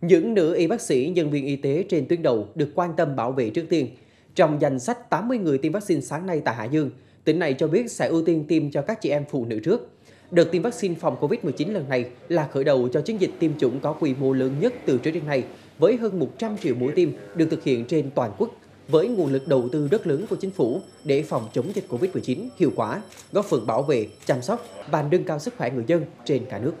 Những nữ y bác sĩ, nhân viên y tế trên tuyến đầu được quan tâm bảo vệ trước tiên. Trong danh sách 80 người tiêm vaccine sáng nay tại Hải Dương, tỉnh này cho biết sẽ ưu tiên tiêm cho các chị em phụ nữ trước. Đợt tiêm vaccine phòng COVID-19 lần này là khởi đầu cho chiến dịch tiêm chủng có quy mô lớn nhất từ trước đến nay, với hơn 100 triệu mũi tiêm được thực hiện trên toàn quốc, với nguồn lực đầu tư rất lớn của chính phủ để phòng chống dịch COVID-19 hiệu quả, góp phần bảo vệ, chăm sóc và nâng cao sức khỏe người dân trên cả nước.